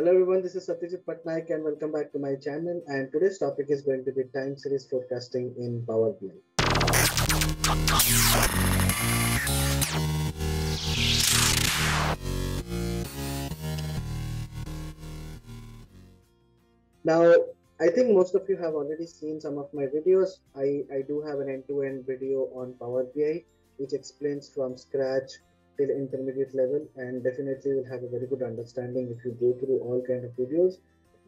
Hello everyone, this is Satyajit Pattnaik and welcome back to my channel and today's topic is going to be time series forecasting in Power BI. Now, I think most of you have already seen some of my videos. I, I do have an end-to-end -end video on Power BI which explains from scratch till intermediate level and definitely will have a very good understanding if you go through all kind of videos.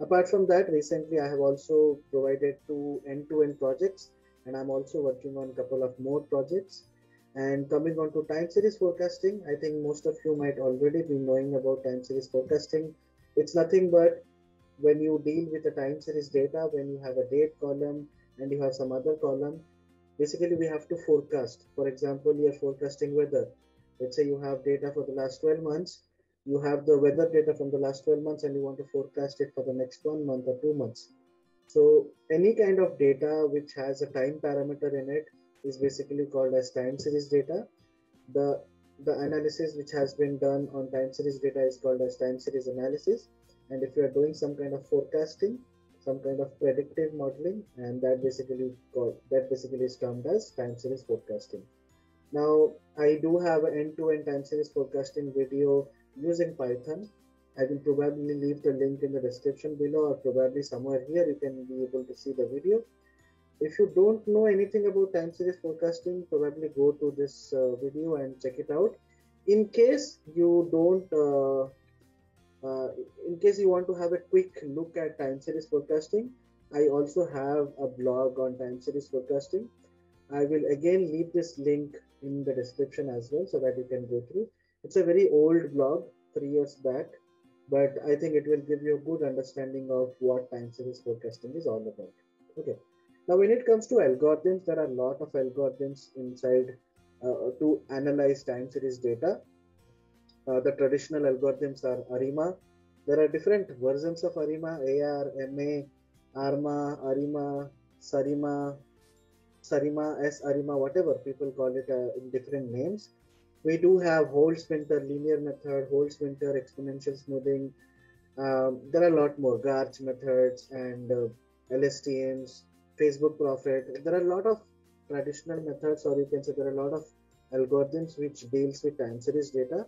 Apart from that, recently I have also provided two end-to-end projects and I'm also working on a couple of more projects. And coming on to time series forecasting, I think most of you might already be knowing about time series forecasting. It's nothing but when you deal with the time series data, when you have a date column and you have some other column, basically we have to forecast. For example, you're forecasting weather let's say you have data for the last 12 months you have the weather data from the last 12 months and you want to forecast it for the next one month or two months. So any kind of data which has a time parameter in it is basically called as time series data. The the analysis which has been done on time series data is called as time series analysis. And if you are doing some kind of forecasting some kind of predictive modeling and that basically called that basically is termed as time series forecasting now, I do have an end-to-end time series forecasting video using Python. I will probably leave the link in the description below or probably somewhere here you can be able to see the video. If you don't know anything about time series forecasting, probably go to this uh, video and check it out. In case you don't, uh, uh, in case you want to have a quick look at time series forecasting, I also have a blog on time series forecasting. I will again leave this link in the description as well so that you can go through. It's a very old blog, three years back, but I think it will give you a good understanding of what time series forecasting is all about. Okay. Now, when it comes to algorithms, there are a lot of algorithms inside uh, to analyze time series data. Uh, the traditional algorithms are ARIMA. There are different versions of ARIMA, AR, MA, ARMA, ARIMA, SARIMA, Sarima, S Arima, whatever people call it uh, in different names. We do have Holt-Winter linear method, Holt-Winter exponential smoothing. Um, there are a lot more Garch methods and uh, LSTMs, Facebook Prophet. There are a lot of traditional methods, or you can say there are a lot of algorithms which deals with time series data.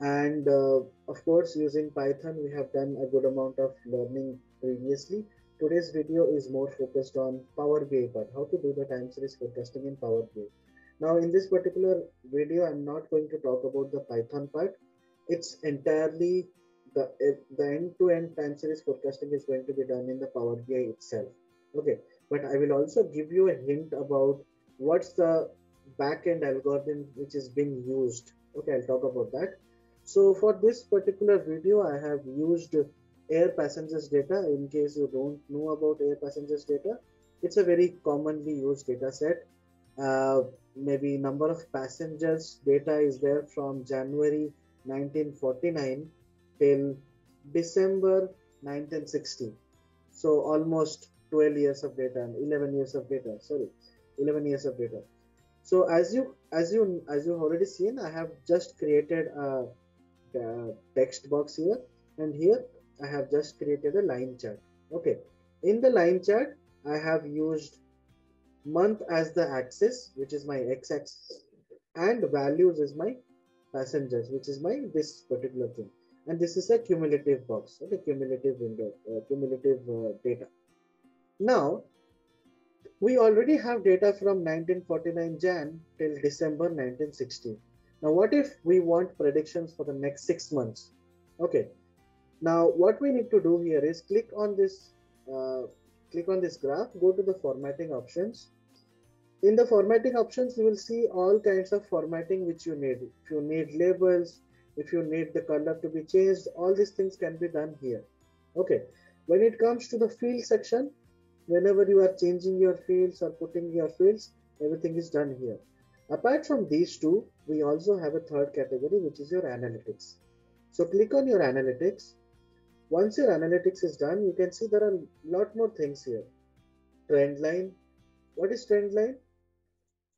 And uh, of course, using Python, we have done a good amount of learning previously Today's video is more focused on Power BI part, how to do the time series forecasting in Power BI. Now in this particular video, I'm not going to talk about the Python part. It's entirely the, eh, the end-to-end time series forecasting is going to be done in the Power BI itself. Okay, but I will also give you a hint about what's the backend algorithm which is being used. Okay, I'll talk about that. So for this particular video, I have used air passengers data in case you don't know about air passengers data. It's a very commonly used data set. Uh, maybe number of passengers data is there from january 1949 till december 1960 so almost 12 years of data and 11 years of data sorry 11 years of data. So as you as you as you've already seen i have just created a, a text box here and here I have just created a line chart. Okay. In the line chart, I have used month as the axis, which is my x-axis, and values is my passengers, which is my this particular thing. And this is a cumulative box, okay, cumulative window, uh, cumulative uh, data. Now, we already have data from 1949 Jan till December 1960. Now, what if we want predictions for the next six months? Okay, now, what we need to do here is click on this, uh, click on this graph, go to the formatting options. In the formatting options, you will see all kinds of formatting which you need. If you need labels, if you need the color to be changed, all these things can be done here. Okay. When it comes to the field section, whenever you are changing your fields or putting your fields, everything is done here. Apart from these two, we also have a third category, which is your analytics. So click on your analytics once your analytics is done, you can see there are a lot more things here. Trend line. What is trend line?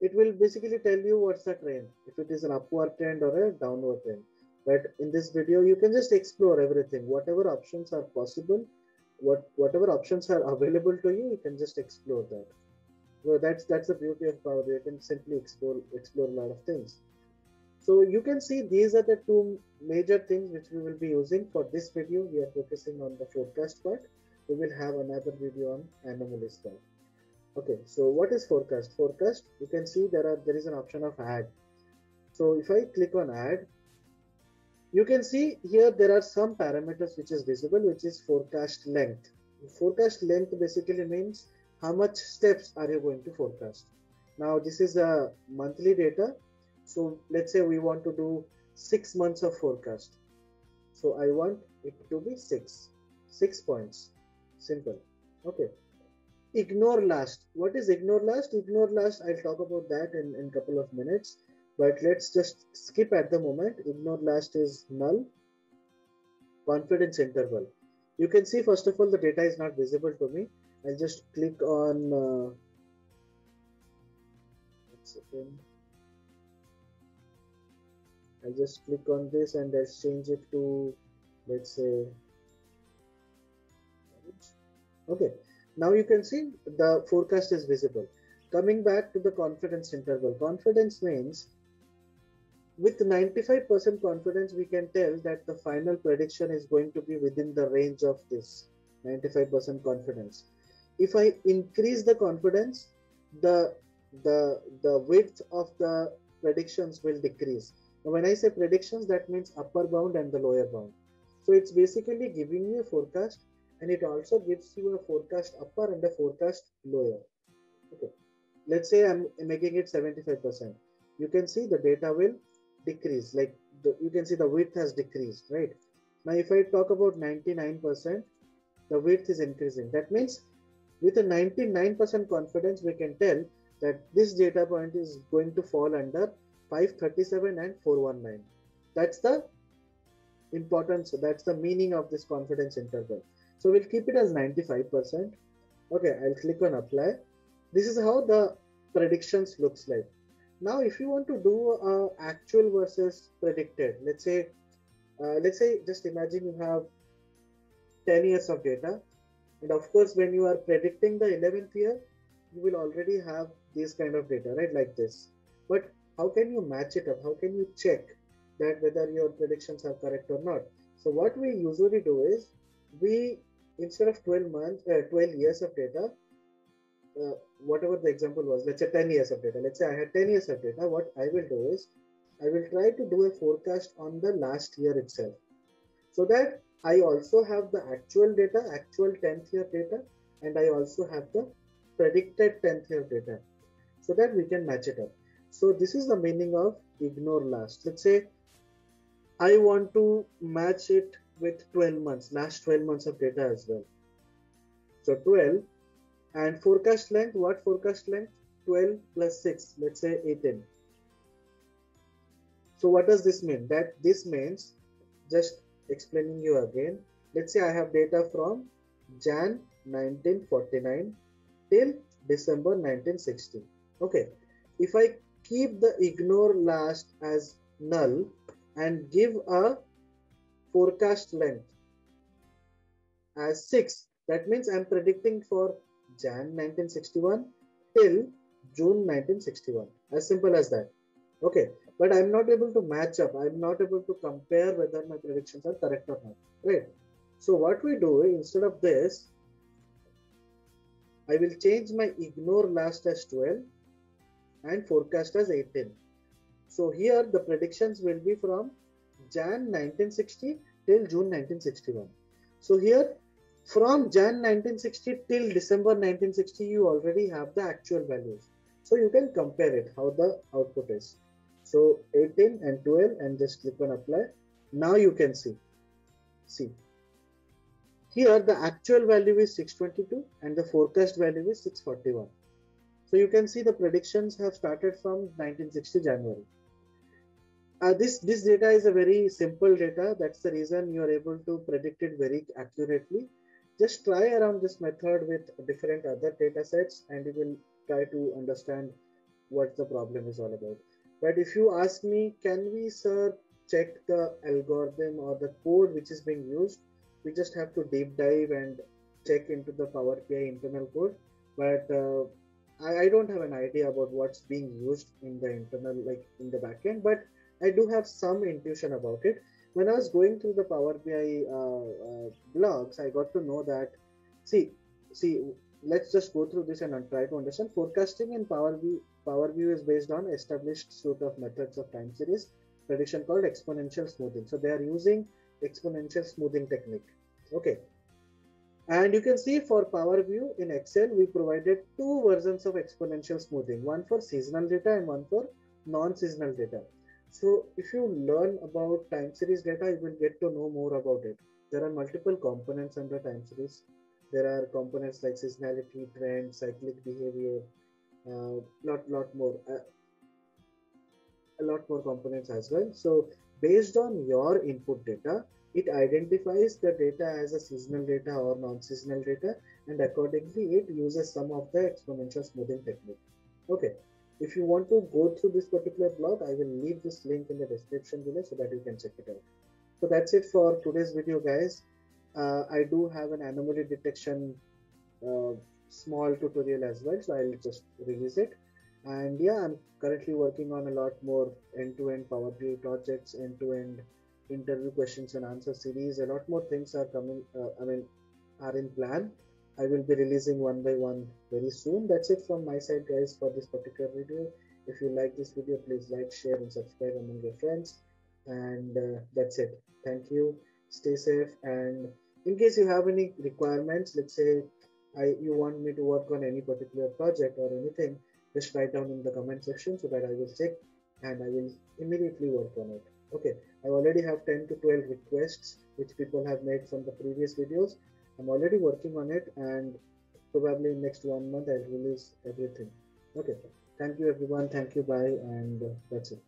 It will basically tell you what's the trend, if it is an upward trend or a downward trend. But in this video, you can just explore everything. Whatever options are possible, what whatever options are available to you, you can just explore that. So that's that's the beauty of Power BI. You can simply explore explore a lot of things. So you can see these are the two major things which we will be using for this video. We are focusing on the forecast part. We will have another video on anomalies part. Okay, so what is forecast? Forecast, you can see there are there is an option of add. So if I click on add, you can see here there are some parameters which is visible, which is forecast length. Forecast length basically means how much steps are you going to forecast. Now this is a monthly data so let's say we want to do six months of forecast. So I want it to be six, six points. Simple. Okay. Ignore last. What is ignore last? Ignore last. I'll talk about that in in couple of minutes. But let's just skip at the moment. Ignore last is null. Confidence interval. You can see first of all the data is not visible to me. I'll just click on. Uh, one second. I'll just click on this and let's change it to let's say okay. Now you can see the forecast is visible. Coming back to the confidence interval. Confidence means with 95% confidence we can tell that the final prediction is going to be within the range of this 95% confidence. If i increase the confidence the the the width of the predictions will decrease when I say predictions, that means upper bound and the lower bound. So it's basically giving you a forecast and it also gives you a forecast upper and a forecast lower. Okay. Let's say I'm making it 75%. You can see the data will decrease. Like the, you can see the width has decreased, right? Now, if I talk about 99%, the width is increasing. That means with a 99% confidence, we can tell that this data point is going to fall under 537 and 419 that's the importance that's the meaning of this confidence interval. So we'll keep it as 95% okay i'll click on apply. This is how the predictions looks like. Now if you want to do uh, actual versus predicted let's say uh, let's say just imagine you have 10 years of data. And of course when you are predicting the 11th year you will already have this kind of data right? Like this. But how can you match it up? How can you check that whether your predictions are correct or not? So what we usually do is we instead of 12 months, uh, 12 years of data, uh, whatever the example was, let's say 10 years of data. Let's say I had 10 years of data. What I will do is I will try to do a forecast on the last year itself, so that I also have the actual data, actual 10th year data, and I also have the predicted 10th year data, so that we can match it up. So this is the meaning of ignore last. Let's say I want to match it with 12 months, last 12 months of data as well. So 12 and forecast length, what forecast length? 12 plus 6, let's say 18. So what does this mean? That this means, just explaining you again, let's say I have data from Jan 1949 till December 1960. Okay, if I keep the ignore last as null and give a forecast length as 6. That means I'm predicting for Jan 1961 till June 1961. As simple as that. Okay. But I'm not able to match up. I'm not able to compare whether my predictions are correct or not. Right. So what we do instead of this, I will change my ignore last as 12 and forecast as 18. So here the predictions will be from Jan 1960 till June 1961. So here from Jan 1960 till December 1960 you already have the actual values. So you can compare it how the output is. So 18 and 12 and just click on apply. Now you can see. See. Here the actual value is 622 and the forecast value is 641. So you can see the predictions have started from 1960 January. Uh, this this data is a very simple data. That's the reason you are able to predict it very accurately. Just try around this method with different other data sets and you will try to understand what the problem is all about. But if you ask me, can we, sir, check the algorithm or the code which is being used. We just have to deep dive and check into the Power BI internal code. But uh, I, I don't have an idea about what's being used in the internal, like in the backend, but I do have some intuition about it. When I was going through the Power BI uh, uh, blogs, I got to know that, see, see, let's just go through this and try to understand. Forecasting in Power BI, Power View is based on established suite of methods of time series prediction called exponential smoothing. So they are using exponential smoothing technique. Okay. And you can see for Power View in Excel, we provided two versions of exponential smoothing, one for seasonal data and one for non-seasonal data. So if you learn about time series data, you will get to know more about it. There are multiple components under time series. There are components like seasonality, trend, cyclic behavior, uh, lot lot more. Uh, a lot more components as well. So based on your input data, it identifies the data as a seasonal data or non-seasonal data and accordingly it uses some of the exponential smoothing technique. Okay, if you want to go through this particular blog, I will leave this link in the description below so that you can check it out. So that's it for today's video guys. Uh, I do have an anomaly detection uh, small tutorial as well, so I'll just release it and yeah i'm currently working on a lot more end-to-end power bi projects end-to-end interview questions and answer series a lot more things are coming uh, i mean are in plan. I will be releasing one by one very soon. That's it from my side guys for this particular video. If you like this video please like share and subscribe among your friends. And uh, that's it. Thank you. Stay safe. And in case you have any requirements let's say I, you want me to work on any particular project or anything just write down in the comment section so that I will check and I will immediately work on it. Okay, I already have 10 to 12 requests which people have made from the previous videos. I'm already working on it and probably next one month I'll release everything. Okay, thank you everyone. Thank you. Bye. And uh, that's it.